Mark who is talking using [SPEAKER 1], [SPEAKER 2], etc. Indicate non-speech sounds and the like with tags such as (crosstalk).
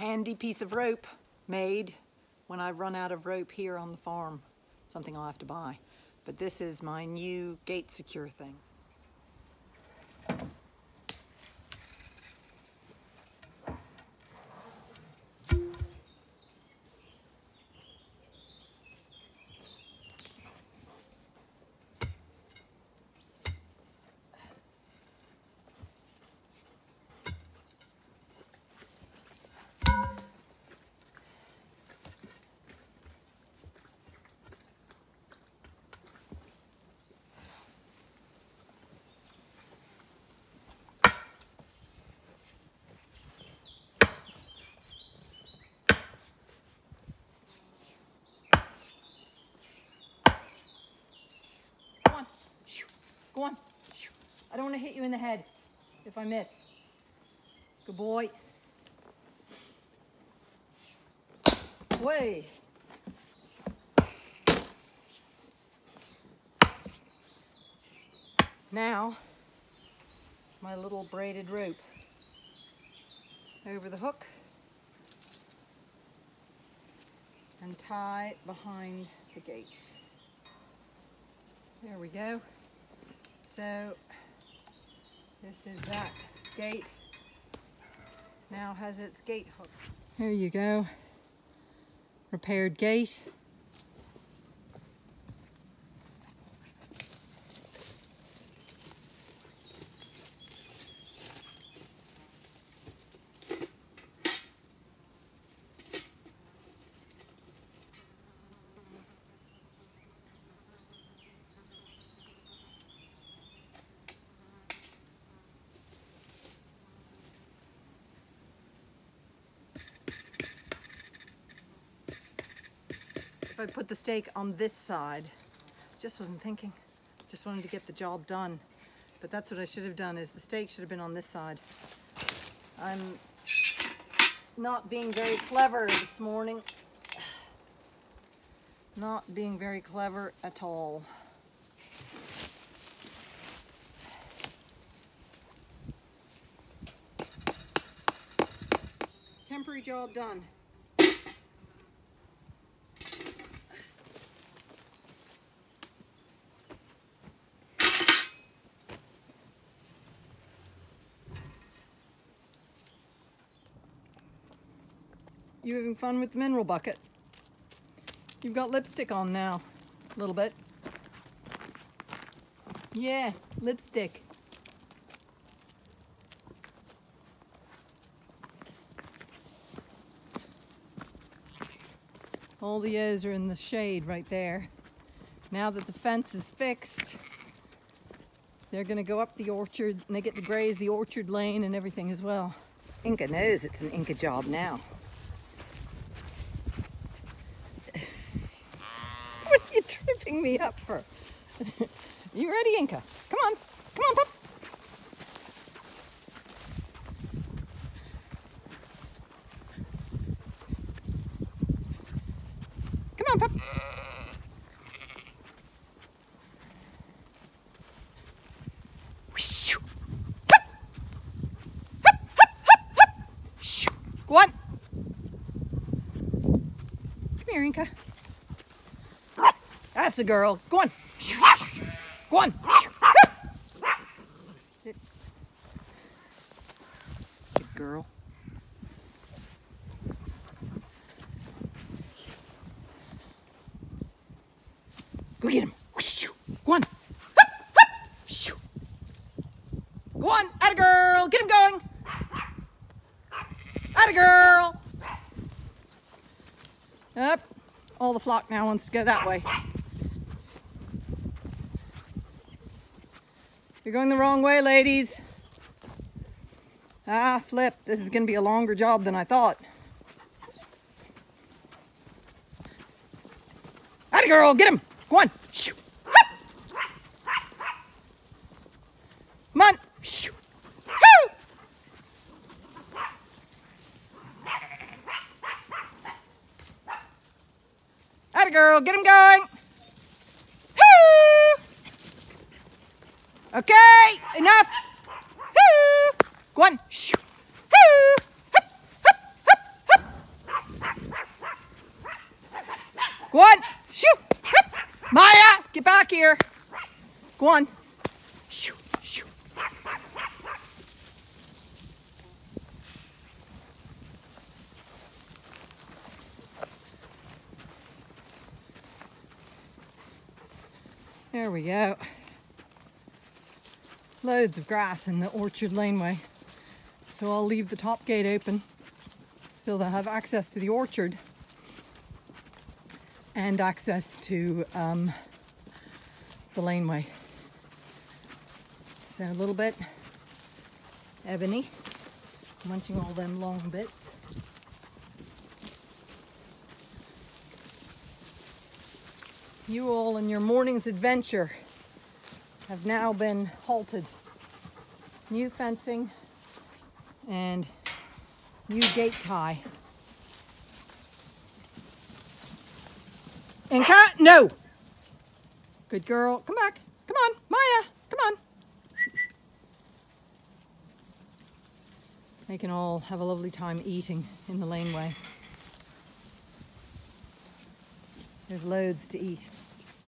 [SPEAKER 1] handy piece of rope made when I run out of rope here on the farm. Something I'll have to buy. But this is my new gate secure thing. Go on. Shoo. Go on. I don't want to hit you in the head if I miss. Good boy. Way. Now, my little braided rope over the hook and tie behind the gate. There we go. So this is that gate. Now has its gate hook. Here you go. Repaired gate. I put the stake on this side, just wasn't thinking. Just wanted to get the job done. But that's what I should have done is the stake should have been on this side. I'm not being very clever this morning. Not being very clever at all. Temporary job done. You having fun with the mineral bucket? You've got lipstick on now, a little bit. Yeah, lipstick. All the O's are in the shade right there. Now that the fence is fixed, they're gonna go up the orchard and they get to graze the orchard lane and everything as well. Inca knows it's an Inca job now. what tripping me up for? (laughs) you ready, Inca? Come on. Come on, pup. Come on, pup. Whoosh. Hup. Hup, hup, hup, hup. Shoo. Go on. Come here, Inca. That's a girl. Go on. Go on. Sit. Good girl. Go get him. Go on. Go on. Atta girl. Get him going. Atta girl. Up. All the flock now wants to go that way. You're going the wrong way, ladies. Ah, flip. This is going to be a longer job than I thought. Atta girl, get him. Go on. Shoo. Hup. Come on. Shoo. Hoo. Atta girl, get him going. Okay, enough. Hoo. Go on. Shoo. Hoo. Go on. Shoo. Hup. Maya, get back here. Go on. Shoo. Shoo. There we go. Loads of grass in the orchard laneway. So I'll leave the top gate open so they'll have access to the orchard and access to um, the laneway. So a little bit ebony, munching all them long bits. You all in your morning's adventure have now been halted. New fencing and new gate tie. And cat, no. Good girl. Come back. Come on, Maya. Come on. They can all have a lovely time eating in the laneway. There's loads to eat.